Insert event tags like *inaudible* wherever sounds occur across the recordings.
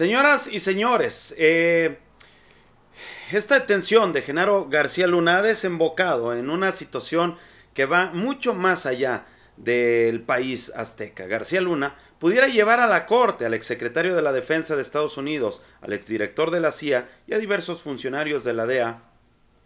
Señoras y señores, eh, esta detención de Genaro García Luna ha desembocado en una situación que va mucho más allá del país azteca. García Luna pudiera llevar a la corte al exsecretario de la Defensa de Estados Unidos, al exdirector de la CIA y a diversos funcionarios de la DEA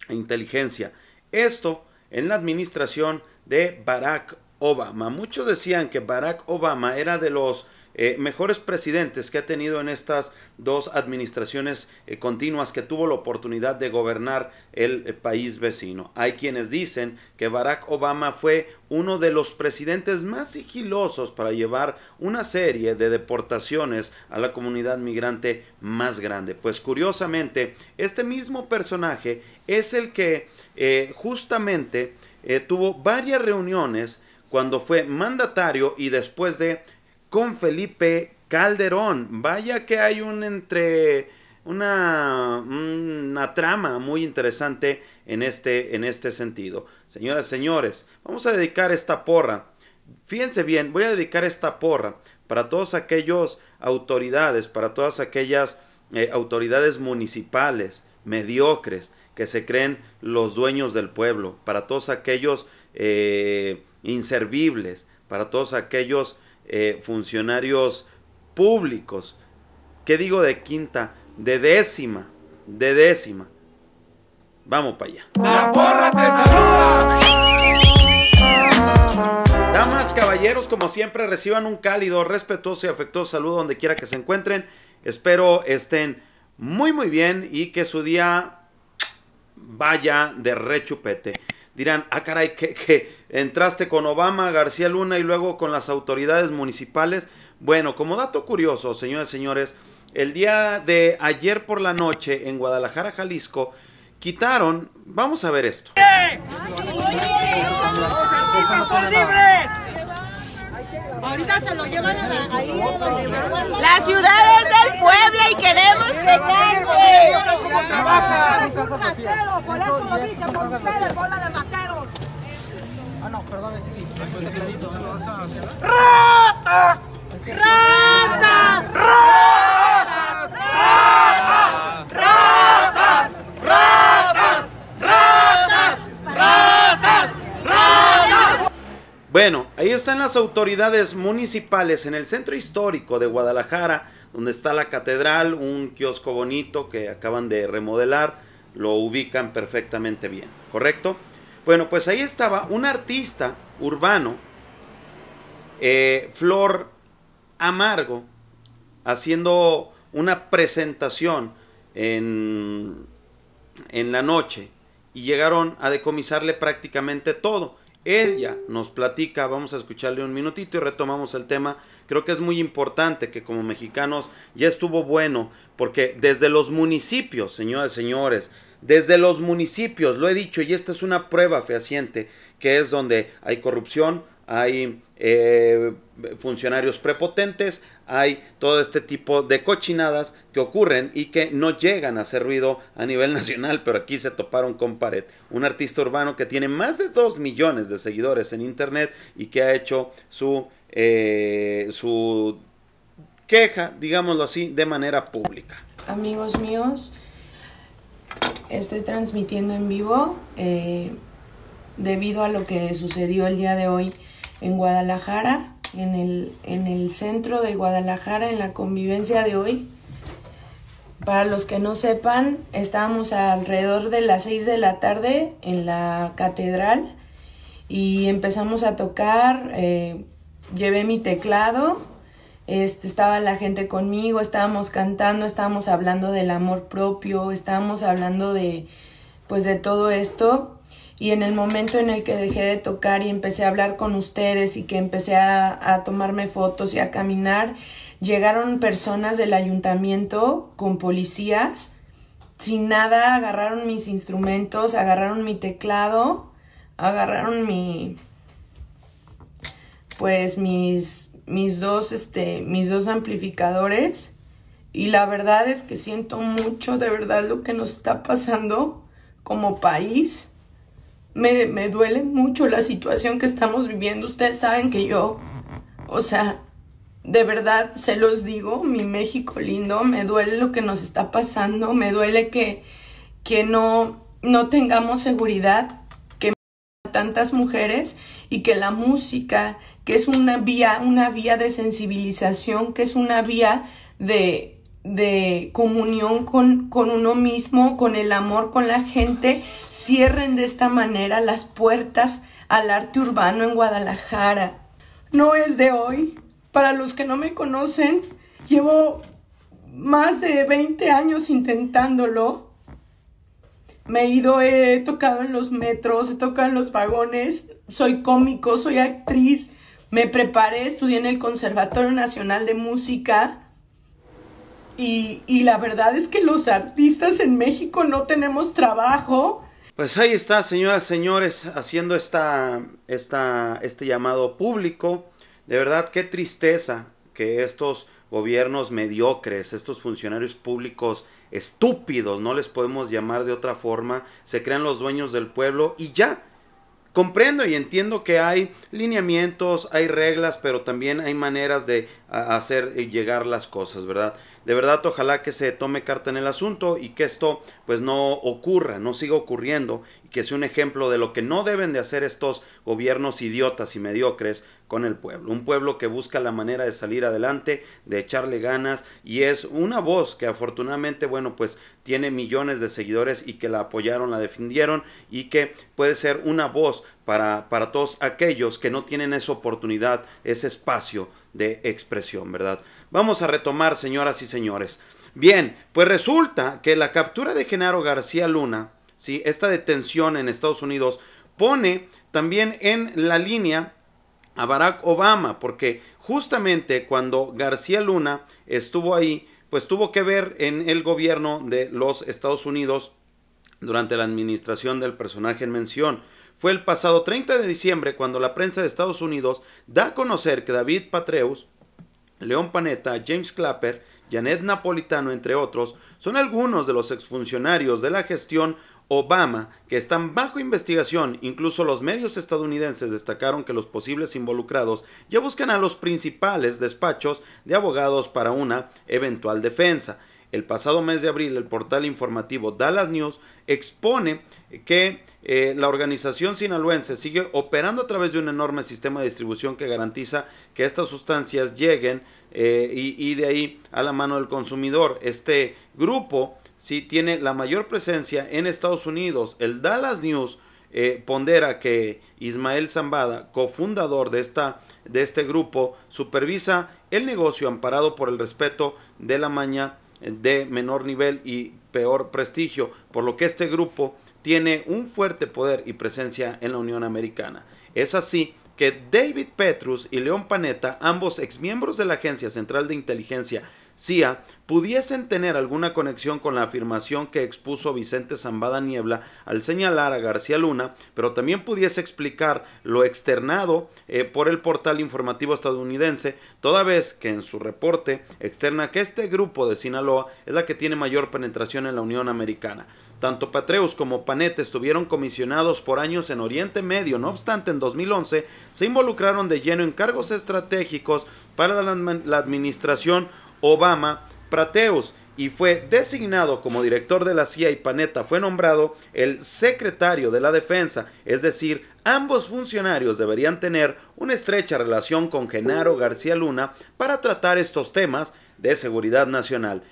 e inteligencia. Esto en la administración de Barack Obama. Muchos decían que Barack Obama era de los eh, mejores presidentes que ha tenido en estas dos administraciones eh, continuas que tuvo la oportunidad de gobernar el, eh, país vecino. Hay quienes dicen que Barack Obama fue uno de los presidentes más sigilosos para llevar una serie de deportaciones a la comunidad migrante más grande. Pues curiosamente, este mismo personaje es el que justamente tuvo varias reuniones cuando fue mandatario y después de con Felipe Calderón. Vaya que hay un entre una, una trama muy interesante en este, en este sentido. Señoras, señores, vamos a dedicar esta porra. Fíjense bien, voy a dedicar esta porra para todos aquellos autoridades, para todas aquellas eh, autoridades municipales mediocres que se creen los dueños del pueblo, para todos aquellos eh, inservibles, para todos aquellos eh, funcionarios públicos. ¿Qué digo de quinta? De décima. De décima. Vamos para allá. La porra te saluda. Damas, caballeros, como siempre, reciban un cálido, respetuoso y afectuoso saludo donde quiera que se encuentren. Espero estén muy, muy bien y que su día vaya de rechupete dirán, ah, caray, que, entraste con Obama, García Luna y luego con las autoridades municipales. Bueno, como dato curioso, señores y señores, el día de ayer por la noche en Guadalajara, Jalisco, quitaron, vamos a ver esto. Ahorita te lo llevan a la, ahí donde La ciudad es del pueblo y queremos que cante. por eso lo dicen, por ustedes, bola de. Ah, no, perdón, sí. ¡Rata! Pues, ¡Rata! ¡Ratas! ¡Ratas! ¡Ratas! ¡Ratas! ¡Ratas! ¡Ratas! Bueno, ahí están las autoridades municipales en el centro histórico de Guadalajara, donde está la catedral, un kiosco bonito que acaban de remodelar, lo ubican perfectamente bien, ¿correcto? Bueno, pues ahí estaba un artista urbano, eh, Flor Amargo, haciendo una presentación en, en la noche y llegaron a decomisarle prácticamente todo. Ella nos platica, vamos a escucharle un minutito y retomamos el tema. Creo que es muy importante que como mexicanos ya estuvo bueno, porque desde los municipios, señoras y señores, desde los municipios, lo he dicho y esta es una prueba fehaciente, que es donde hay corrupción, hay eh, funcionarios prepotentes, hay todo este tipo de cochinadas que ocurren y que no llegan a hacer ruido a nivel *laughs* nacional, pero aquí se toparon con pared. Un artista urbano que tiene más de 2 millones de seguidores en internet y que ha hecho su, eh, su queja, digámoslo así, de manera pública. Amigos míos, estoy transmitiendo en vivo eh, debido a lo que sucedió el día de hoy en Guadalajara en el, en el centro de Guadalajara en la convivencia de hoy. Para los que no sepan, estábamos alrededor de las 6 de la tarde en la catedral y empezamos a tocar, eh, llevé mi teclado, este, estaba la gente conmigo, estábamos cantando, estábamos hablando del amor propio, estábamos hablando de pues de todo esto y en el momento en el que dejé de tocar y empecé a hablar con ustedes y que empecé a, tomarme fotos y a caminar, llegaron personas del ayuntamiento con policías, sin nada, agarraron mis instrumentos, agarraron mi teclado, agarraron mi pues mis mis dos este mis dos amplificadores. Y la verdad es que siento mucho de verdad lo que nos está pasando como país me, me duele mucho la situación que estamos viviendo. Ustedes saben que yo, o sea, de verdad se los digo, mi México lindo, me duele lo que nos está pasando, me duele que, que no, no tengamos seguridad, que tantas mujeres y que la música, que es una vía, una vía de sensibilización, que es una vía de, de comunión con, con uno mismo, con el amor, con la gente, cierren de esta manera las puertas al arte urbano en Guadalajara. No es de hoy, para los que no me conocen, llevo más de 20 años intentándolo. Me he ido, he tocado en los metros, he tocado en los vagones, soy cómico, soy actriz, me preparé, estudié en el Conservatorio Nacional de Música y, la verdad es que los artistas en México no tenemos trabajo. Pues ahí está, señoras, señores, haciendo esta, esta, este llamado público de verdad, qué tristeza que estos gobiernos mediocres, estos funcionarios públicos estúpidos, no les podemos llamar de otra forma, se crean los dueños del pueblo y ya. Comprendo y entiendo que hay lineamientos, hay reglas, pero también hay maneras de hacer llegar las cosas, ¿verdad? De verdad, ojalá que se tome carta en el asunto y que esto pues no ocurra, no siga ocurriendo y que sea un ejemplo de lo que no deben de hacer estos gobiernos idiotas y mediocres con el pueblo. Un pueblo que busca la manera de salir adelante, de echarle ganas y es una voz que afortunadamente, bueno, pues tiene millones de seguidores y que la apoyaron, la defendieron y que puede ser una voz para, para todos aquellos que no tienen esa oportunidad, ese espacio de expresión, ¿verdad? Vamos a retomar, señoras y señores. Bien, pues resulta que la captura de Genaro García Luna, ¿sí? esta detención en Estados Unidos, pone también en la línea a Barack Obama, porque justamente cuando García Luna estuvo ahí, pues tuvo que ver en el gobierno de los Estados Unidos durante la administración del personaje en mención. Fue el pasado 30 de diciembre cuando la prensa de Estados Unidos da a conocer que David Patreus, León Panetta, James Clapper, Janet Napolitano, entre otros, son algunos de los exfuncionarios de la gestión Obama, que están bajo investigación, incluso los medios estadounidenses destacaron que los posibles involucrados ya buscan a los principales despachos de abogados para una eventual defensa. El pasado mes de abril, el portal informativo Dallas News expone que eh, la organización sinaloense sigue operando a través de un enorme sistema de distribución que garantiza que estas sustancias lleguen eh, y, de ahí a la mano del consumidor. Este grupo sí tiene la mayor presencia en Estados Unidos. El Dallas News eh, pondera que Ismael Zambada, cofundador de, esta, de este grupo, supervisa el negocio amparado por el respeto de la maña de menor nivel y peor prestigio, por lo que este grupo tiene un fuerte poder y presencia en la Unión Americana. Es así que David Petrus y León Panetta, ambos exmiembros de la Agencia Central de Inteligencia CIA pudiesen tener alguna conexión con la afirmación que expuso Vicente Zambada Niebla al señalar a García Luna, pero también pudiese explicar lo externado eh, por el portal informativo estadounidense, toda vez que en su reporte externa que este grupo de Sinaloa es la que tiene mayor penetración en la Unión Americana. Tanto Patreus como Panete estuvieron comisionados por años en Oriente Medio, no obstante en 2011 se involucraron de lleno en cargos estratégicos para la, la administración Obama Prateus y fue designado como director de la CIA y Panetta fue nombrado el secretario de la defensa, es decir, ambos funcionarios deberían tener una estrecha relación con Genaro García Luna para tratar estos temas de seguridad nacional.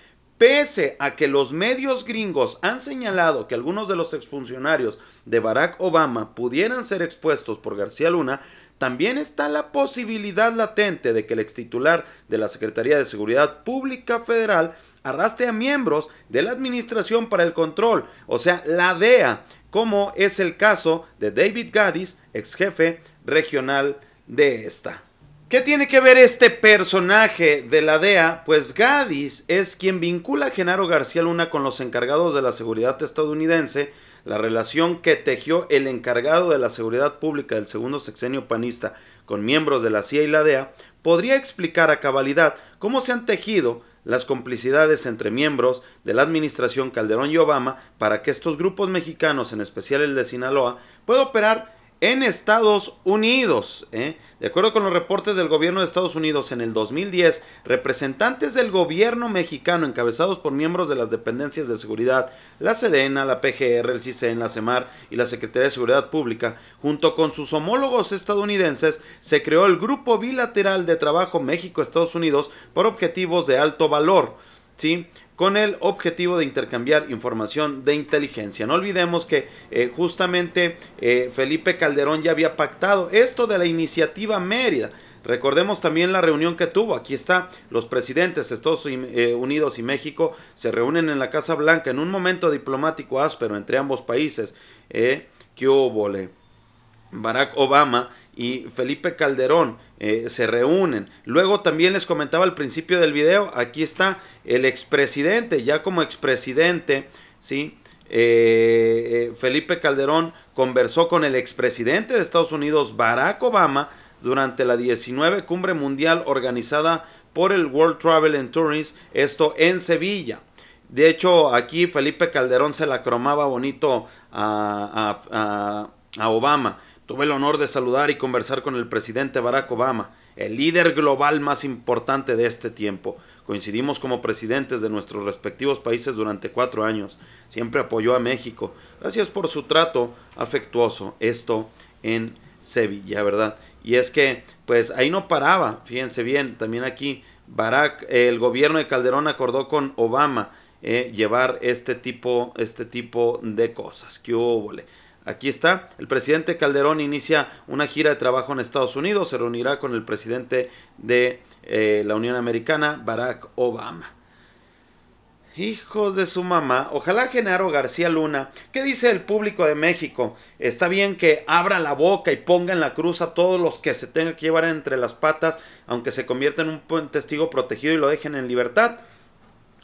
Pese a que los medios gringos han señalado que algunos de los exfuncionarios de Barack Obama pudieran ser expuestos por García Luna, también está la posibilidad latente de que el extitular de la Secretaría de Seguridad Pública Federal arrastre a miembros de la Administración para el Control, o sea, la DEA, como es el caso de David Gaddis, ex jefe regional de esta. ¿Qué tiene que ver este personaje de la DEA? Pues Gaddis es quien vincula a Genaro García Luna con los encargados de la seguridad estadounidense la relación que tejió el encargado de la seguridad pública del segundo sexenio panista con miembros de la CIA y la DEA podría explicar a cabalidad cómo se han tejido las complicidades entre miembros de la administración Calderón y Obama para que estos grupos mexicanos, en especial el de Sinaloa, pueda operar en Estados Unidos. ¿eh? De acuerdo con los reportes del gobierno de Estados Unidos, en el 2010, representantes del gobierno mexicano encabezados por miembros de las dependencias de seguridad, la Sedena, la PGR, el CISEN, la CEMAR y la Secretaría de Seguridad Pública, junto con sus homólogos estadounidenses, se creó el Grupo Bilateral de Trabajo México-Estados Unidos por objetivos de alto valor. ¿Sí? con el objetivo de intercambiar información de inteligencia. No olvidemos que eh, justamente eh, Felipe Calderón ya había pactado esto de la iniciativa Mérida. Recordemos también la reunión que tuvo. Aquí está, los presidentes de Estados eh, Unidos y México se reúnen en la Casa Blanca en un momento diplomático áspero entre ambos países. Eh, ¿Qué hubo? Barack Obama y Felipe Calderón eh, se reúnen. Luego también les comentaba al principio del video, aquí está el expresidente, ya como expresidente, ¿sí? Eh, eh, Felipe Calderón conversó con el expresidente de Estados Unidos, Barack Obama, durante la 19 Cumbre Mundial organizada por el World Travel and Tourism, esto en Sevilla. De hecho, aquí Felipe Calderón se la cromaba bonito a Obama. Tuve el honor de saludar y conversar con el presidente Barack Obama, el líder global más importante de este tiempo. Coincidimos como presidentes de nuestros respectivos países durante cuatro años. Siempre apoyó a México. Gracias por su trato afectuoso. Esto en Sevilla, ¿verdad? Y es que, pues ahí no paraba. Fíjense bien, también aquí Barack, el gobierno de Calderón acordó con Obama eh, llevar este tipo, este tipo de cosas. ¿Qué hubo? Aquí está, el presidente Calderón inicia una gira de trabajo en Estados Unidos, se reunirá con el presidente de eh, la Unión Americana, Barack Obama. Hijos de su mamá, ojalá Genaro García Luna, ¿qué dice el público de México? Está bien que abra la boca y ponga en la cruz a todos los que se tengan que llevar entre las patas, aunque se convierta en un testigo protegido y lo dejen en libertad.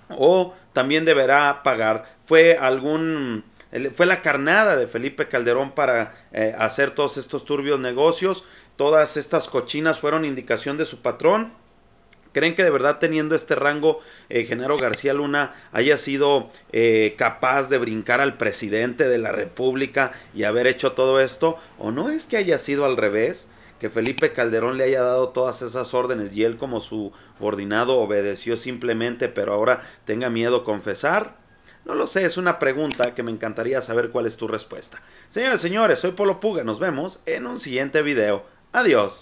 O también deberá pagar. Fue algún fue la carnada de Felipe Calderón para eh, hacer todos estos turbios negocios. Todas estas cochinas fueron indicación de su patrón. ¿Creen que de verdad teniendo este rango, eh, Genaro García Luna haya sido eh, capaz de brincar al presidente de la República y haber hecho todo esto? ¿O no es que haya sido al revés? Que Felipe Calderón le haya dado todas esas órdenes y él como su subordinado obedeció simplemente, pero ahora tenga miedo confesar. No lo sé, es una pregunta que me encantaría saber cuál es tu respuesta. Señores, señores, soy Polo Puga, nos vemos en un siguiente video. Adiós.